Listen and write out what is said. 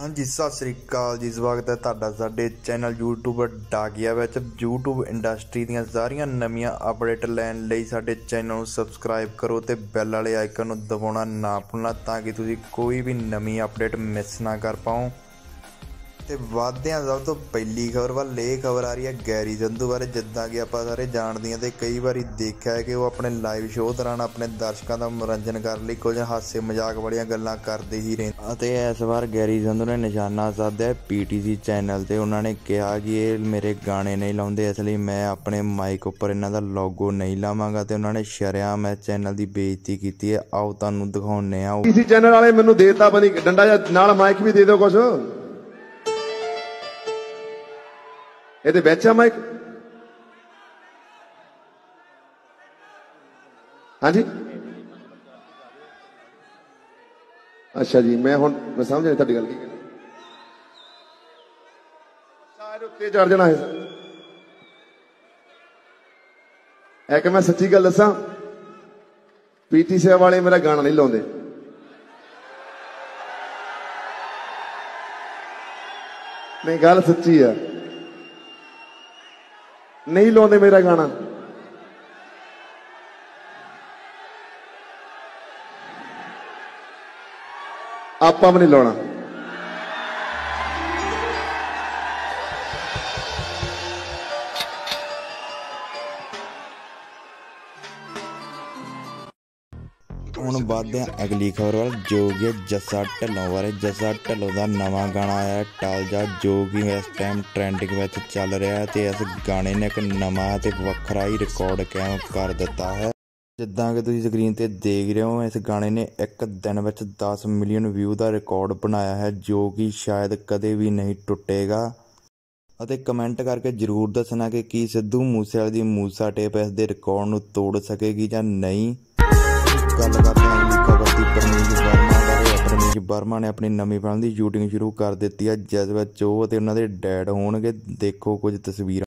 ਹਾਂਜੀ, ਸਤਿ ਸ੍ਰੀ ਅਕਾਲ ਜੀ, ਸਵਾਗਤ ਹੈ ਤੁਹਾਡਾ ਸਾਡੇ ਚੈਨਲ YouTube ਡਾਗਿਆ ਵਿੱਚ। YouTube ਇੰਡਸਟਰੀ ਦੀਆਂ ਸਾਰੀਆਂ ਨਵੀਆਂ ਅਪਡੇਟ ਲੈਣ ਲਈ ਸਾਡੇ ਚੈਨਲ ਨੂੰ ਸਬਸਕ੍ਰਾਈਬ ਕਰੋ ਤੇ ਬੈਲ ਵਾਲੇ ਆਈਕਨ ਨੂੰ ਦਬਾਉਣਾ ਨਾ ਭੁੱਲਣਾ ਤਾਂ ਕਿ ਤੁਸੀਂ ਕੋਈ ਵੀ ਨਵੀਂ ਅਪਡੇਟ ਮਿਸ ਨਾ ਕਰ ਪਾਓ। ਤੇ ਵਾਧਿਆਂ ਸਭ ਤੋਂ ਪਹਿਲੀ ਖਬਰ ਵੱਲ ਇਹ ਖਬਰ ਆ ਰਹੀ ਹੈ ਗੈਰੀ ਸੰਧੂ ਬਾਰੇ ਜਿੱਦਾਂ ਕਿ ਆਪਾਂ ਸਾਰੇ ਜਾਣਦੇ ਹਾਂ ਤੇ ਕਈ ਵਾਰੀ ਦੇਖਿਆ ਹੈ ਕਿ ਉਹ ਆਪਣੇ ਲਾਈਵ ਸ਼ੋਅ ਦੌਰਾਨ ਆਪਣੇ ਦਰਸ਼ਕਾਂ ਦਾ ਮਨੋਰੰਜਨ ਕਰਨ ਲਈ ਕੁਝ ਹਾਸੇ ਮਜ਼ਾਕ ਵਾਲੀਆਂ ਗੱਲਾਂ ਕਰਦੇ ਹੀ ਰਹਿੰਦੇ ਅਤੇ ਇਸ ਵਾਰ ਗੈਰੀ ਸੰਧੂ ਨੇ ਨਿਸ਼ਾਨਾ ਸਾਧਿਆ ਪੀਟੀਸੀ ਚੈਨਲ ਤੇ। ਉਹਨਾਂ ਨੇ ਕਿਹਾ ਕਿ ਇਹ ਮੇਰੇ ਗਾਣੇ ਨਹੀਂ ਲਾਉਂਦੇ ਇਸ ਲਈ ਮੈਂ ਆਪਣੇ ਮਾਈਕ ਉੱਪਰ ਇਹਨਾਂ ਦਾ ਲੋਗੋ ਨਹੀਂ ਲਾਵਾਂਗਾ ਤੇ ਉਹਨਾਂ ਨੇ ਸ਼ਰਿਆਮ ਇਸ ਚੈਨਲ ਦੀ ਬੇਇੱਜ਼ਤੀ ਕੀਤੀ ਹੈ। ਆਓ ਤੁਹਾਨੂੰ ਦਿਖਾਉਂਦੇ ਆ ਕਿਸੇ ਚੈਨਲ ਵਾਲੇ ਮੈਨੂੰ ਦੇਤਾ ਬਣੀ ਡੰਡਾ ਜਾਂ ਨਾਲ ਮਾਈਕ ਵੀ ਦੇ ਦਿਓ ਕੁਛ। ਇਹਦੇ ਵਿੱਚ ਆ ਮਾਈਕ ਹਾਂਜੀ ਅੱਛਾ ਜੀ ਮੈਂ ਹੁਣ ਮੈਂ ਸਮਝ ਨਹੀਂ ਤੁਹਾਡੀ ਗੱਲ ਕੀ ਕਹਿੰਦੇ ਸਾਰੇ ਉੱਤੇ ਚੜ ਜਾਣਾ ਹੈ ਇਹ ਕਿ ਮੈਂ ਸੱਚੀ ਗੱਲ ਦੱਸਾਂ ਪੀਟੀ ਸਾਹਿਬ ਵਾਲੇ ਮੇਰਾ ਗਾਣਾ ਨਹੀਂ ਲਾਉਂਦੇ ਨਹੀਂ ਗੱਲ ਸੱਚੀ ਆ ਨਹੀਂ ਲਾਉਂਦੇ ਮੇਰਾ ਗਾਣਾ ਆਪਾਂ ਵੀ ਨਹੀਂ ਲਾਉਣਾ ਹੁਣ ਵਧਦੇ ਹਾਂ ਅਗਲੀ ਖਬਰ ਵੱਲ ਜੋ ਕਿ ਜੱਸਾ ਢੱਲੋਂ ਬਾਰੇ। ਜੱਸਾ ਢੱਲੋਂ ਦਾ ਨਵਾਂ ਗਾਣਾ ਆਇਆ ਹੈ, ਟਲ ਜਾ ਜੋ ਕਿ ਇਸ ਟਾਈਮ ਟ੍ਰੈਂਡਿੰਗ ਵਿੱਚ ਚੱਲ ਰਿਹਾ ਹੈ ਤੇ ਇਸ ਗਾਣੇ ਨੇ ਇੱਕ ਨਵਾਂ ਤੇ ਵੱਖਰਾ ਹੀ ਰਿਕਾਰਡ ਕਾਇਮ ਕਰ ਦਿੱਤਾ ਹੈ। ਜਿੱਦਾਂ ਕਿ ਤੁਸੀਂ ਸਕਰੀਨ ਤੇ ਦੇਖ ਰਹੇ ਹੋ ਇਸ ਗਾਣੇ ਨੇ ਇੱਕ ਦਿਨ ਵਿੱਚ 10 ਮਿਲੀਅਨ ਵਿਊ ਦਾ ਰਿਕਾਰਡ ਬਣਾਇਆ ਹੈ ਜੋ ਕਿ ਸ਼ਾਇਦ ਕਦੇ ਵੀ ਨਹੀਂ ਟੁੱਟੇਗਾ। ਅਤੇ ਕਮੈਂਟ ਕਰਕੇ ਜਰੂਰ ਦੱਸਣਾ ਕਿ ਕੀ ਸਿੱਧੂ ਮੂਸੇਵਾਲੇ ਦੀ ਮੂਸਾ ਟੇਪ ਇਸ ਦੇ ਰਿਕਾਰਡ ਨੂੰ ਤੋੜ ਸਕੇਗੀ ਜਾਂ ਨਹੀਂ। ਗੱਲ ਕਰਦੇ ਹਾਂ ਅਗਲੀ ਖਬਰ ਦੀ ਪਰਮੇਸ਼ ਵਰਮਾ ਬਾਰੇ। ਪਰਮੇਸ਼ ਵਰਮਾ ਨੇ ਆਪਣੀ ਨਵੀਂ ਫਿਲਮ ਦੀ ਸ਼ੂਟਿੰਗ ਸ਼ੁਰੂ ਕਰ ਦਿੱਤੀ ਹੈ, ਜਿਸ ਵਿੱਚ ਉਹ ਅਤੇ ਉਹਨਾਂ ਦੇ ਡੈਡ ਹੋਣਗੇ। ਦੇਖੋ ਕੁਝ ਤਸਵੀਰਾਂ।